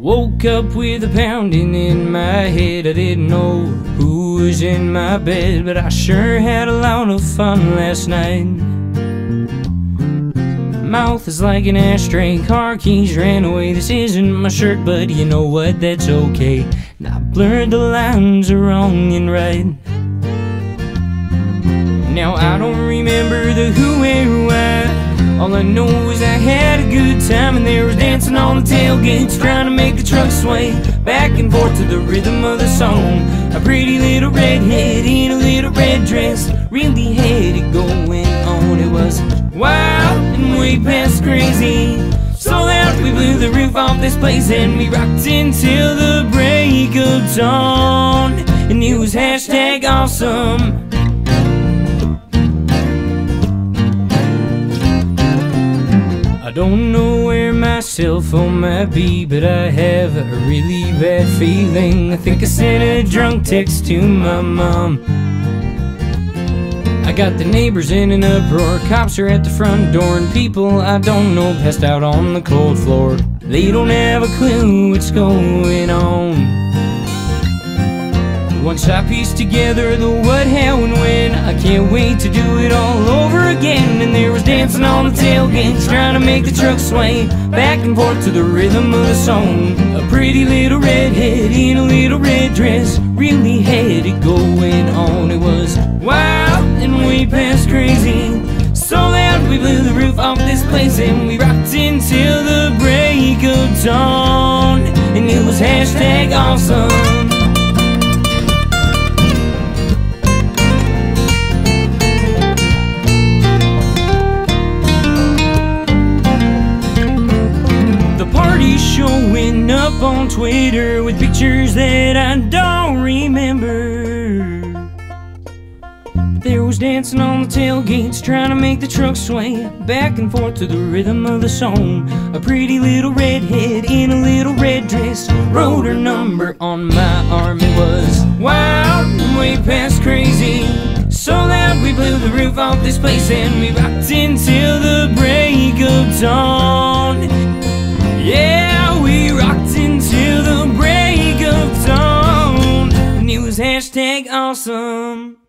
Woke up with a pounding in my head. I didn't know who was in my bed, but I sure had a lot of fun last night. Mouth is like an ashtray, car keys ran away. This isn't my shirt, but you know what? That's okay. I blurred the lines of wrong and right. Now I don't remember the who, where, why. All I know is I had a good time and there was dancing on the tailgates, trying to make the truck sway back and forth to the rhythm of the song. A pretty little redhead in a little red dress really way past crazy. So loud we blew the roof off this place and we rocked until the break of dawn. And it was hashtag awesome. I don't know where my cell phone might be, but I have a really bad feeling. I think I sent a drunk text to my mom. I got the neighbors in an uproar, cops are at the front door, and people I don't know passed out on the cold floor. They don't have a clue what's going on. Once I piece together the what, how, and when, I can't wait to do it all over again. And there was dancing on the tailgates, trying to make the truck sway back and forth to the rhythm of the song. A pretty little redhead in a little red dress really had it going this place and we rocked until the break of dawn. And it was hashtag awesome. Showing up on Twitter with pictures that I don't remember. There was dancing on the tailgates, trying to make the truck sway back and forth to the rhythm of the song. A pretty little redhead in a little red dress wrote her number on my arm. It was wild, way past crazy. So loud we blew the roof off this place and we rocked until the break of dawn. Yeah, we rocked until the break of dawn. And it was hashtag awesome.